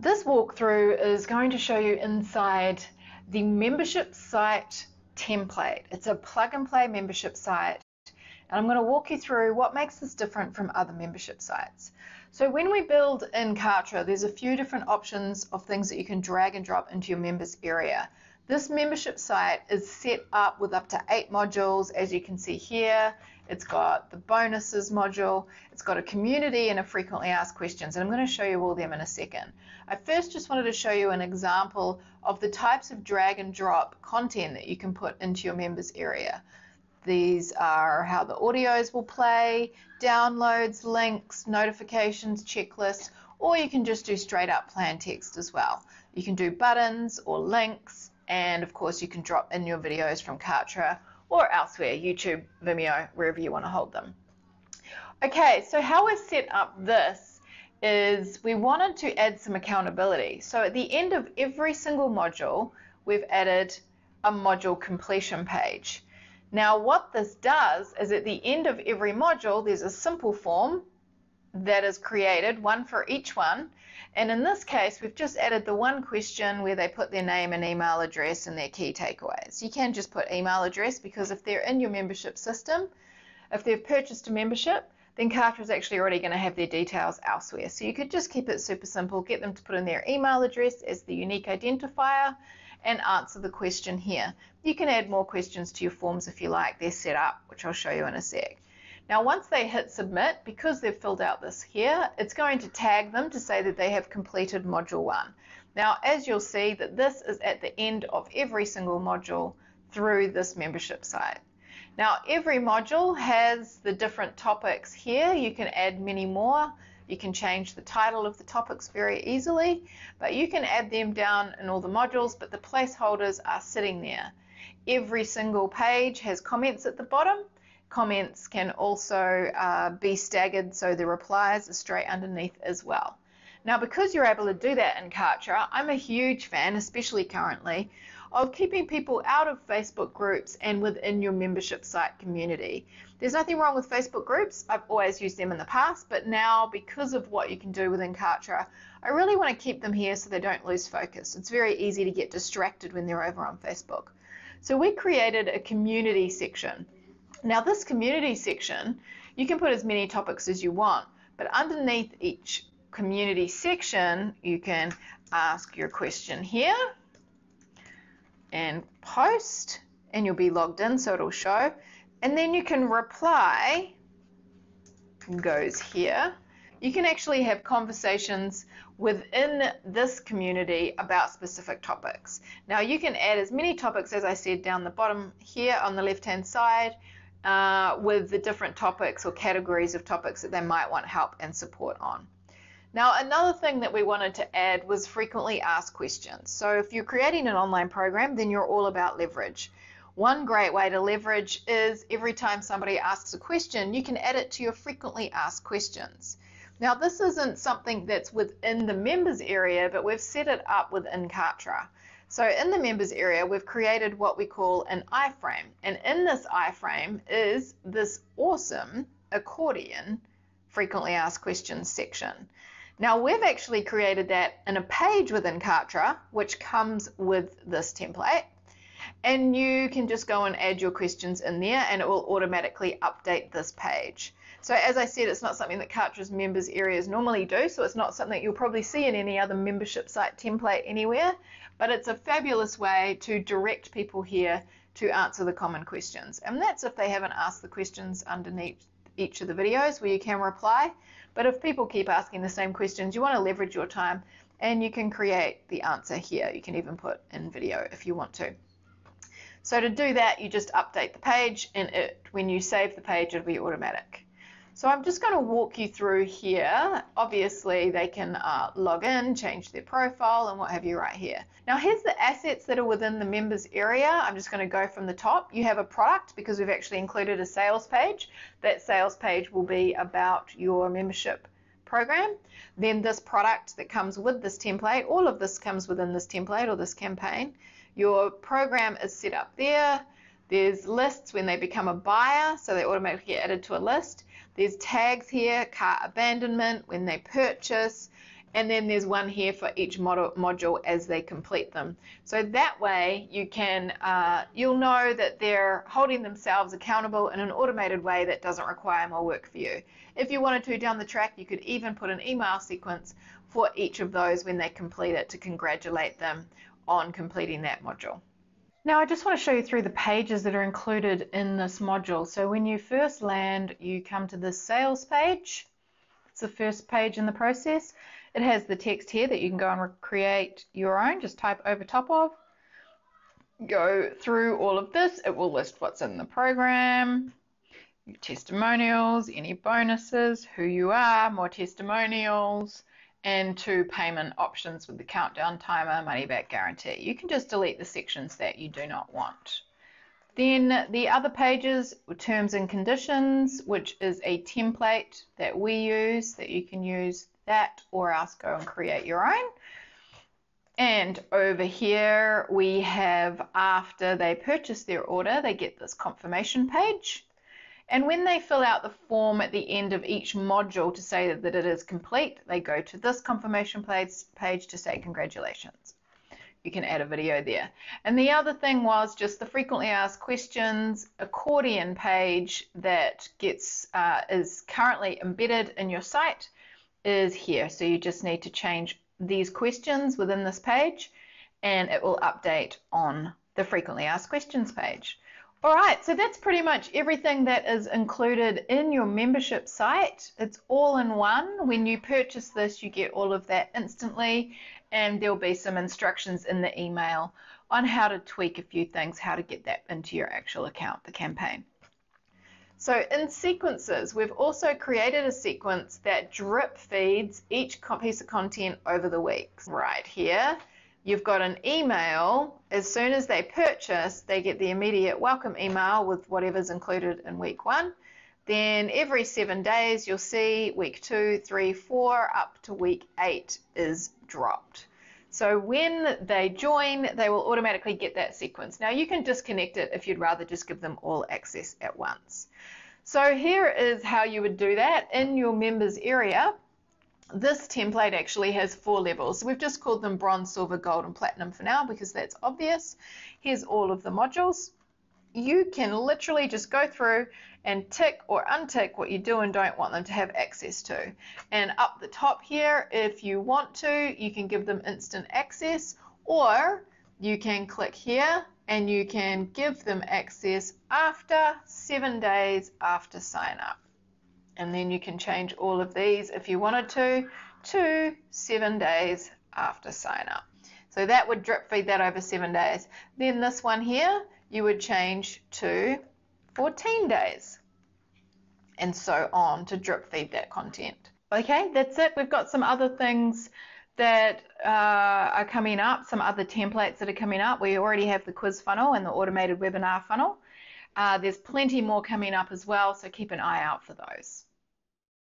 This walkthrough is going to show you inside the membership site template. It's a plug and play membership site and I'm going to walk you through what makes this different from other membership sites. So when we build in Kartra, there's a few different options of things that you can drag and drop into your members area. This membership site is set up with up to eight modules, as you can see here. It's got the bonuses module, it's got a community and a frequently asked questions, and I'm going to show you all of them in a second. I first just wanted to show you an example of the types of drag and drop content that you can put into your members area. These are how the audios will play, downloads, links, notifications, checklists, or you can just do straight up plain text as well. You can do buttons or links, and of course you can drop in your videos from Kartra or elsewhere, YouTube, Vimeo, wherever you want to hold them. Okay, so how we've set up this is we wanted to add some accountability. So at the end of every single module, we've added a module completion page. Now what this does is at the end of every module, there's a simple form that is created, one for each one. And in this case, we've just added the one question where they put their name and email address and their key takeaways. You can just put email address because if they're in your membership system, if they've purchased a membership, then Kartra is actually already going to have their details elsewhere. So you could just keep it super simple, get them to put in their email address as the unique identifier and answer the question here. You can add more questions to your forms if you like. They're set up, which I'll show you in a sec. Now once they hit submit, because they've filled out this here, it's going to tag them to say that they have completed module one. Now as you'll see that this is at the end of every single module through this membership site. Now every module has the different topics here. You can add many more. You can change the title of the topics very easily, but you can add them down in all the modules, but the placeholders are sitting there. Every single page has comments at the bottom Comments can also uh, be staggered so the replies are straight underneath as well. Now because you're able to do that in Kartra, I'm a huge fan, especially currently, of keeping people out of Facebook groups and within your membership site community. There's nothing wrong with Facebook groups. I've always used them in the past, but now because of what you can do within Kartra, I really want to keep them here so they don't lose focus. It's very easy to get distracted when they're over on Facebook. So we created a community section. Now this community section, you can put as many topics as you want, but underneath each community section, you can ask your question here and post, and you'll be logged in, so it'll show. And then you can reply, goes here. You can actually have conversations within this community about specific topics. Now you can add as many topics as I said down the bottom here on the left hand side uh, with the different topics or categories of topics that they might want help and support on. Now, another thing that we wanted to add was frequently asked questions. So if you're creating an online program, then you're all about leverage. One great way to leverage is every time somebody asks a question, you can add it to your frequently asked questions. Now, this isn't something that's within the members area, but we've set it up within Kartra. So in the members area, we've created what we call an iframe. And in this iframe is this awesome accordion frequently asked questions section. Now we've actually created that in a page within Kartra, which comes with this template. And you can just go and add your questions in there and it will automatically update this page. So as I said, it's not something that Kartra's members areas normally do, so it's not something you'll probably see in any other membership site template anywhere, but it's a fabulous way to direct people here to answer the common questions. And that's if they haven't asked the questions underneath each of the videos where you can reply. But if people keep asking the same questions, you want to leverage your time and you can create the answer here. You can even put in video if you want to. So to do that, you just update the page and it, when you save the page, it'll be automatic. So I'm just going to walk you through here. Obviously, they can uh, log in, change their profile, and what have you right here. Now, here's the assets that are within the members area. I'm just going to go from the top. You have a product because we've actually included a sales page. That sales page will be about your membership program. Then this product that comes with this template, all of this comes within this template or this campaign. Your program is set up there. There's lists when they become a buyer, so they automatically get added to a list. There's tags here, cart abandonment, when they purchase, and then there's one here for each module as they complete them. So that way you can, uh, you'll know that they're holding themselves accountable in an automated way that doesn't require more work for you. If you wanted to down the track, you could even put an email sequence for each of those when they complete it to congratulate them on completing that module. Now I just want to show you through the pages that are included in this module. So when you first land, you come to the sales page. It's the first page in the process. It has the text here that you can go and create your own, just type over top of. Go through all of this. It will list what's in the program, testimonials, any bonuses, who you are, more testimonials, and two payment options with the countdown timer, money back guarantee. You can just delete the sections that you do not want. Then the other pages terms and conditions, which is a template that we use that you can use that or else go and create your own. And over here we have after they purchase their order, they get this confirmation page. And when they fill out the form at the end of each module to say that it is complete, they go to this confirmation page to say congratulations. You can add a video there. And the other thing was just the frequently asked questions accordion page that gets uh, is currently embedded in your site is here. So you just need to change these questions within this page and it will update on the frequently asked questions page. All right, so that's pretty much everything that is included in your membership site. It's all in one. When you purchase this, you get all of that instantly, and there'll be some instructions in the email on how to tweak a few things, how to get that into your actual account, the campaign. So in sequences, we've also created a sequence that drip feeds each piece of content over the weeks. Right here, you've got an email. As soon as they purchase, they get the immediate welcome email with whatever's included in week one. Then every seven days, you'll see week two, three, four, up to week eight is dropped. So when they join, they will automatically get that sequence. Now you can disconnect it if you'd rather just give them all access at once. So here is how you would do that in your members area this template actually has four levels. We've just called them bronze, silver, gold, and platinum for now because that's obvious. Here's all of the modules. You can literally just go through and tick or untick what you do and don't want them to have access to. And up the top here, if you want to, you can give them instant access or you can click here and you can give them access after seven days after sign up and then you can change all of these if you wanted to to seven days after sign up. So that would drip feed that over seven days. Then this one here, you would change to 14 days and so on to drip feed that content. Okay, that's it. We've got some other things that uh, are coming up, some other templates that are coming up. We already have the quiz funnel and the automated webinar funnel. Uh, there's plenty more coming up as well, so keep an eye out for those.